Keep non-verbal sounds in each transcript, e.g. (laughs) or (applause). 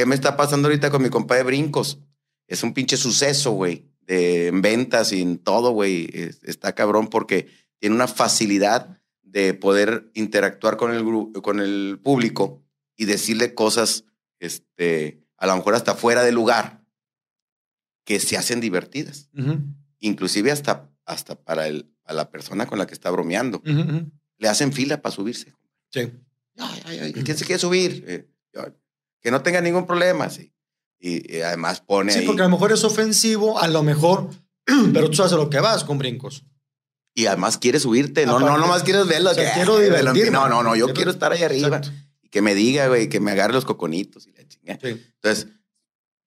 ¿Qué me está pasando ahorita con mi compa de brincos? Es un pinche suceso, güey, de en ventas y en todo, güey. Es- Está cabrón porque tiene una facilidad de poder interactuar con el, gru- con el público y decirle cosas, este, a lo mejor hasta fuera de lugar, que se hacen divertidas. Ujú, Inclusive hasta, hasta para el, a la persona con la que está bromeando. ujú, ujú. Le hacen fila para subirse. Sí. Ay, ay, ay, ¿Quién se quiere subir? Eh, yo, que no tenga ningún problema, sí. Y, y además pone Sí, ahí. porque a lo mejor es ofensivo, a lo mejor, (clears throat) pero tú sabes a lo que vas con brincos. Y además quiere subirte. No, no, Aparte, nomás quieres verlo. o sea, que, quiero divertirme. No, no, no. Yo Quiero- quiero estar ahí arriba. Exacto. Y que me diga, güey, que me agarre los coconitos y la chingada. Sí. Entonces,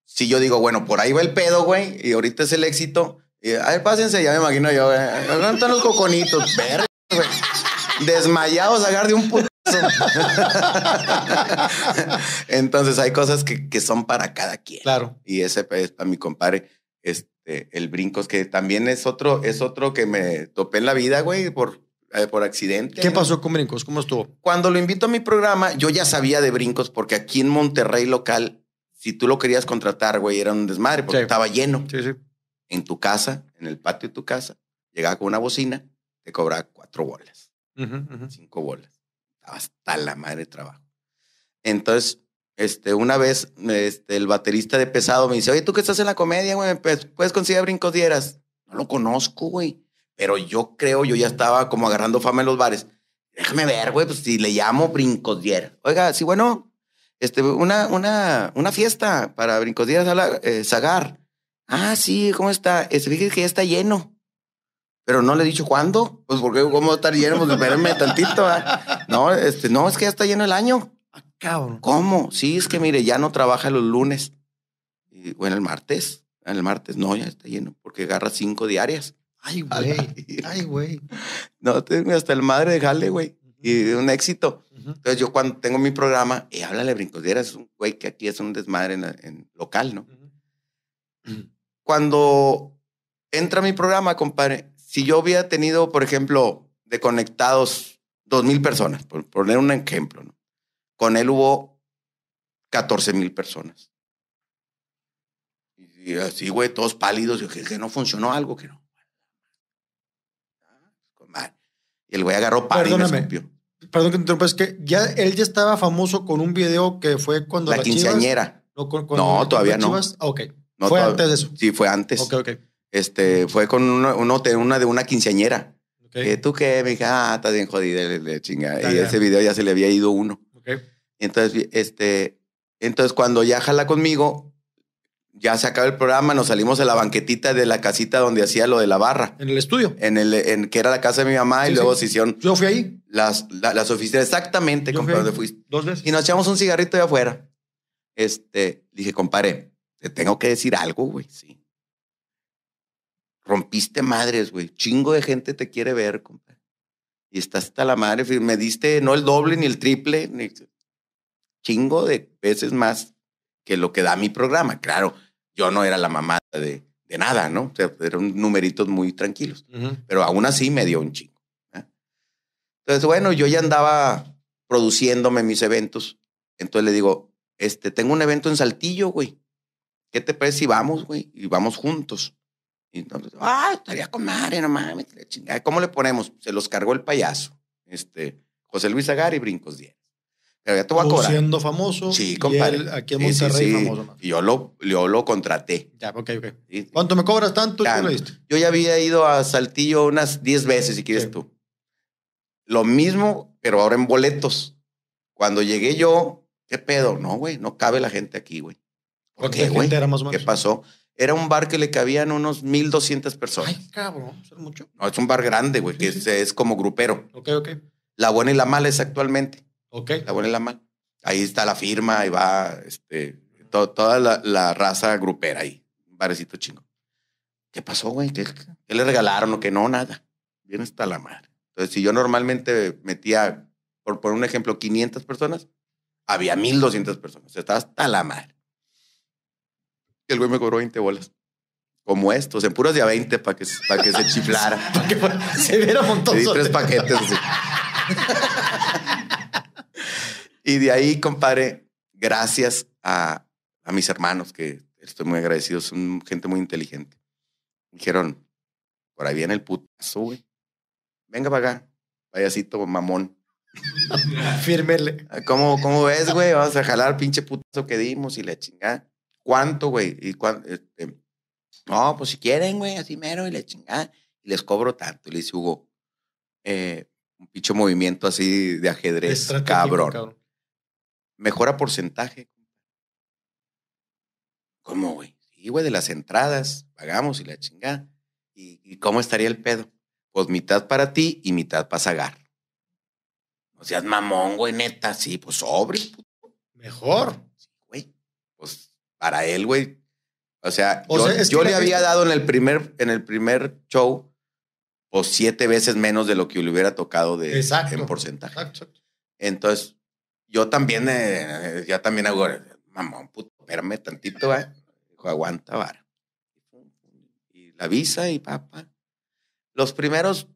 si yo digo, bueno, por ahí va el pedo, güey, y ahorita es el éxito. Y, a ver, pásense, ya me imagino yo, güey. ¿Dónde están los coconitos? (laughs) Verga, güey. Desmayados, agarre de un putazo. (laughs) Entonces, hay cosas que, que son para cada quien. Claro. Y ese es para mi compadre, este, el brincos, que también es otro, es otro que me topé en la vida, güey, por, eh, por accidente. ¿Qué pasó con brincos? ¿Cómo estuvo? Cuando lo invito a mi programa, yo ya sabía de brincos, porque aquí en Monterrey local, si tú lo querías contratar, güey, era un desmadre, porque Sí. estaba lleno. Sí, sí. En tu casa, en el patio de tu casa, llegaba con una bocina, te cobraba cuatro bolas, Ujú. cinco bolas. Hasta la madre de trabajo. Entonces, este, una vez, este, el baterista de pesado me dice, oye, tú que estás en la comedia, güey, pues, puedes conseguir a brincos dieras. No lo conozco, güey. Pero yo creo, yo ya estaba como agarrando fama en los bares. Déjame ver, güey, pues si le llamo brincos dieras. Oiga, sí, bueno, este, una, una, una fiesta para brincos dieras, habla, eh, Zagar. Ah, sí, ¿cómo está? Este, fíjese que ya está lleno. Pero no le he dicho cuándo. Pues porque cómo estar lleno, pues espérenme tantito. No, este, no, es que ya está lleno el año. Ah, cabrón. ¿Cómo? Sí, es que mire, ya no trabaja los lunes. Y, bueno, el martes. El martes, no, ya está lleno, porque agarra cinco diarias. Ay, güey. (laughs) Ay, güey. No, hasta el madre de jale, güey. Y un éxito. Entonces yo cuando tengo mi programa, y háblale brincodera, es un güey que aquí es un desmadre en, en local, ¿no? Cuando entra mi programa, compadre, si yo hubiera tenido, por ejemplo, de conectados dos mil personas, por poner un ejemplo, ¿no? Con él hubo 14 mil personas. Y así, güey, todos pálidos, yo, que, que no funcionó algo, que no. Y el güey agarró par y me escupió. Perdón que te interrumpa, es que ya él ya estaba famoso con un video que fue cuando La Chivas- quinceañera. no, con- con- No, con todavía no. Chivas- Ah, ok. No, fue antes de eso. Sí, fue antes. Ok, ok. Este, fue con uno, uno una de una quinceañera. ok. Eh, ¿Tú qué? Me dije, ah, estás bien jodida, le, le chinga. Y ese video ya se le había ido uno. ok. Entonces, este, entonces cuando ya jala conmigo, ya se acaba el programa, nos salimos de la banquetita de la casita donde hacía lo de la barra, En el estudio. en el, en que era la casa de mi mamá, y Sí, luego sí. se hicieron Yo fui ahí las, la- las oficinas, exactamente, compadre, fui. donde fuiste. dos veces. Y nos echamos un cigarrito de afuera. Este, dije, compadre, te tengo que decir algo, güey, sí. Rompiste madres, güey. Chingo de gente te quiere ver, compadre. Y estás hasta la madre. Me diste no el doble ni el triple, ni chingo de veces más que lo que da mi programa. Claro, yo no era la mamada de, de nada, ¿no? O sea, eran numeritos muy tranquilos pero aún así me dio un chingo. ¿eh? Entonces, bueno, yo ya andaba produciéndome mis eventos. Entonces le digo, este, tengo un evento en Saltillo, güey. ¿Qué te parece si vamos, güey? Y vamos juntos. Y entonces, ah, estaría con madre, no mames. chingada. ¿Cómo le ponemos? Se los cargó el payaso. Este, José Luis Agar y Brincos 10. Pero ya te voy a Tú cobrar. siendo famoso. Sí, y compadre. él aquí en Sí, sí, Monterrey sí. famoso. Y yo lo, yo lo contraté. Ya, ok, ok. ¿sí? ¿Cuánto me cobras tanto? ¿Tú lo diste? Yo ya había ido a Saltillo unas 10 veces, si quieres Sí. tú. Lo mismo, pero ahora en boletos. Cuando llegué yo, ¿qué pedo? No, güey, no cabe la gente aquí, güey. ¿Por ¿Cuánta qué, güey? ¿Qué pasó? Era un bar que le cabían unos 1200 personas. Ay, cabrón. ¿Es mucho? No, es un bar grande, güey, que Sí, es, como grupero. Ok, ok. La buena y la mala es actualmente. Ok. La buena y la mala. Ahí está la firma, ahí va este, to- toda la, la raza grupera ahí. Un barecito chingo. ¿Qué pasó, güey? ¿Qué, qué le regalaron o qué? No, nada. Bien hasta la madre. Entonces, si yo normalmente metía, por poner un ejemplo, 500 personas, había 1200 personas. O sea, estaba hasta la madre. Y el güey me cobró 20 bolas. Como estos, en puros de a 20 para que, para que se chiflara. (laughs) Para que se viera Le di montoso. tres paquetes. así. (laughs) y de ahí, compadre, gracias a, a mis hermanos, que estoy muy agradecido, son gente muy inteligente. Dijeron, por ahí viene el putazo, güey. Venga para acá, payasito mamón. (laughs) Fírmele. ¿Cómo, ¿Cómo ves, güey? Vamos a jalar pinche putazo que dimos y la chingada. ¿Cuánto, güey? Y cuán- este, no, pues si quieren, güey, así mero y la chingada. Y les cobro tanto. Y le dice Hugo, eh, un pinche movimiento así de ajedrez, cabrón. Mejora porcentaje. ¿Cómo, güey? Sí, güey, de las entradas, pagamos y la chingada. ¿Y, y cómo estaría el pedo? Pues mitad para ti y mitad para Zagar. O seas mamón, güey, neta. Sí, pues sobre, Mejor. Para él, güey. O sea, O yo, sea, le había dado en el primer, en el primer show, pues siete veces menos de lo que le hubiera tocado de, Exacto. en porcentaje. Exacto. Entonces, yo también, eh, ya también hago, mamón, puto, espérame tantito. Dijo, aguanta, vara. Y la visa y papá. Los primeros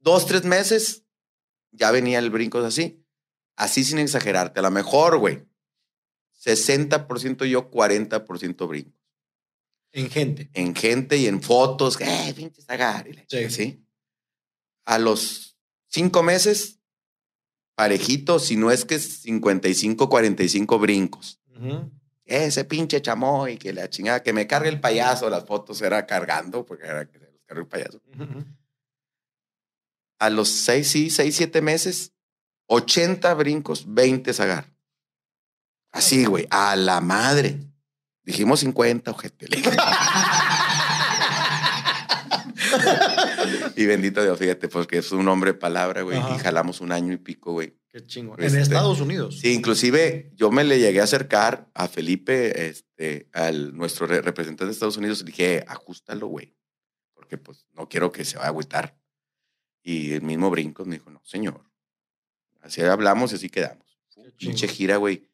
dos, tres meses, ya venía el brinco así. Así sin exagerarte. A lo mejor, güey, 60% yo, 40% brinco. En gente. En gente y en fotos, ¡eh, pinche Zagar! y la- Sí. ¿sí? A los cinco meses, parejito, si no es que 55, 45 brincos. Ujú. Ese pinche chamoy, que la chingada, que me cargue el payaso, las fotos era cargando, porque era que se los cargue el payaso. Ujú. A los seis, sí, seis, siete meses, 80 brincos, 20 Zagar. Así, güey, a la madre. Dijimos 50, ojete. y bendito Dios, fíjate, porque es un hombre de palabra, güey, y jalamos un año y pico, güey. Qué chingo. Este, en Estados Unidos. Sí, inclusive yo me le llegué a acercar a Felipe, este, al nuestro re- representante de Estados Unidos, y le dije, ajustalo, güey, porque pues no quiero que se vaya a agüitar. Y el mismo Brincos me dijo, no, señor. Así hablamos y así quedamos. Pinche gira, güey.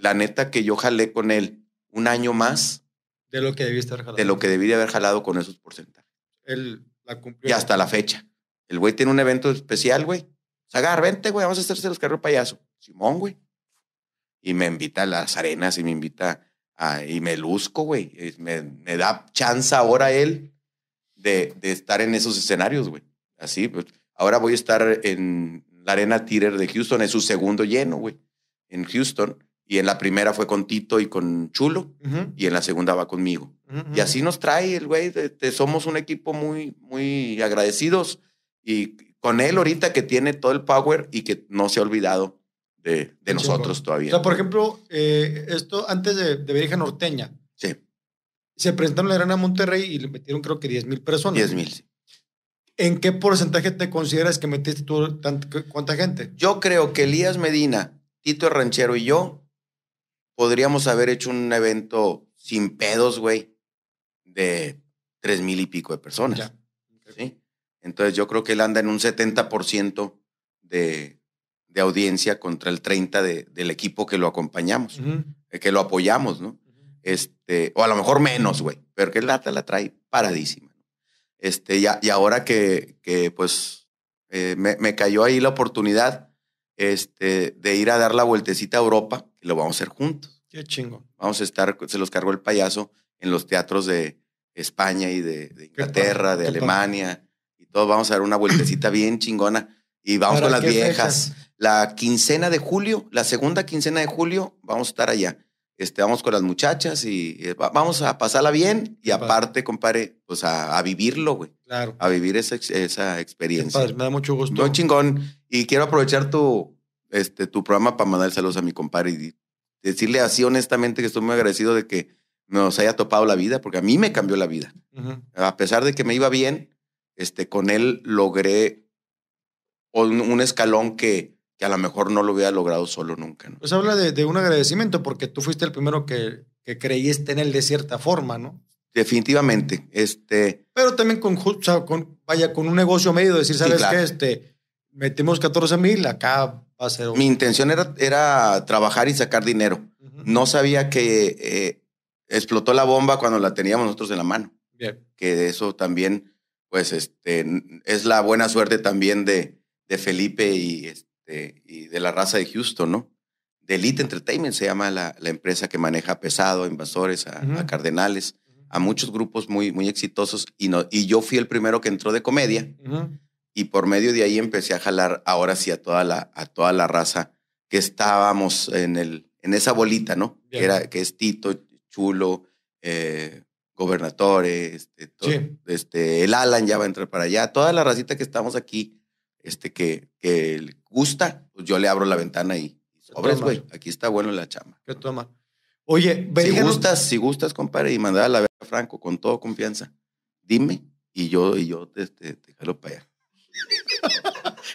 La neta que yo jalé con él un año más De lo que debiste haber jalado. de lo que debí de haber jalado con esos porcentajes. Él la cumplió. Y hasta la fecha. El güey tiene un evento especial, güey. Zagar, vente, güey, vamos a hacerse los carros payaso. Simón, güey. Y me invita a las arenas y me invita a, y me luzco, güey. Me, me da chance ahora él de, de estar en esos escenarios, güey. Así, pues. Ahora voy a estar en la arena Theater de Houston, es su segundo lleno, güey. En Houston. Y en la primera fue con Tito y con Chulo. Ujú, Y en la segunda va conmigo. ujú, Y así nos trae el güey. somos un equipo muy, muy agradecidos. Y con él ahorita que tiene todo el power y que no se ha olvidado de, de nosotros todavía. O sea, por ejemplo, eh, esto antes de, de Virgen Norteña, sí, se presentaron en la Arena Monterrey y le metieron creo que 10 mil personas. 10 mil. sí. ¿En qué porcentaje te consideras que metiste tú tant- cuánta gente? Yo creo que Elías Medina, Tito Ranchero y yo podríamos haber hecho un evento sin pedos, güey, de tres mil y pico de personas. Ya. ¿sí? Entonces yo creo que él anda en un 70% de, de audiencia contra el 30% de- del equipo que lo acompañamos, eh, que lo apoyamos, ¿no? Este, o a lo mejor menos, güey, pero que lata la trae paradísima. Este, y, a- y ahora que, que pues, eh, me, me cayó ahí la oportunidad este, de ir a dar la vueltecita a Europa, y lo vamos a hacer juntos. Qué chingo. Vamos a estar, se los cargó el payaso en los teatros de España y de, de Inglaterra, de Alemania, y todos vamos a dar una vueltecita (clears throat) bien chingona. Y vamos con ¿Para las viejas. La quincena de julio, la segunda quincena de julio, vamos a estar allá. Este, vamos con las muchachas y eh, va- vamos a pasarla bien y aparte, compadre, pues a, a vivirlo, güey. Claro. A vivir esa, esa experiencia. padre, me da mucho gusto. Muy chingón. Y quiero aprovechar tu, este, tu programa para mandar saludos a mi compadre y decirle así honestamente que estoy muy agradecido de que nos haya topado la vida, porque a mí me cambió la vida. A pesar de que me iba bien, este, con él logré un, un escalón que, que a lo mejor no lo hubiera logrado solo nunca. ¿no? Pues habla de, de un agradecimiento porque tú fuiste el primero que, que creíste en él de cierta forma, ¿no? Definitivamente. Este, Pero también con, o sea, con vaya, con un negocio medio, decir, Sí, ¿sabes claro. qué? Este, metimos 14 mil, acá va a ser... un- mi intención era, era trabajar y sacar dinero. Ujú. No sabía que eh, explotó la bomba cuando la teníamos nosotros en la mano. Bien. que eso también, pues, este, es la buena suerte también de, de Felipe y, este, y de la raza de Houston, ¿no? de Elite Entertainment, se llama la, la empresa que maneja a Pesado, a Invasores, a, Cardenales, a muchos grupos muy, muy exitosos. Y, no, y yo fui el primero que entró de comedia y por medio de ahí empecé a jalar ahora sí a toda la, a toda la raza que estábamos en, el, en esa bolita, ¿no? Que, era, que es Tito, Chulo, eh, Gobernatore, este, Sí. este, el Alan ya va a entrar para allá. Toda la racita que estamos aquí, este, que, que gusta, pues yo le abro la ventana y sobres, güey. Aquí está bueno la chamba. ¿Qué toma? Oye, Si gustas, si gustas, compadre, y mandar a la verga a Franco con todo confianza, dime y yo, y yo te, te, te jalo para allá.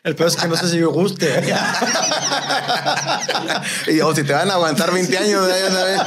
El peor es que no sé si yo guste. (laughs) Y yo, si te van a aguantar 20 años, de ahí una vez.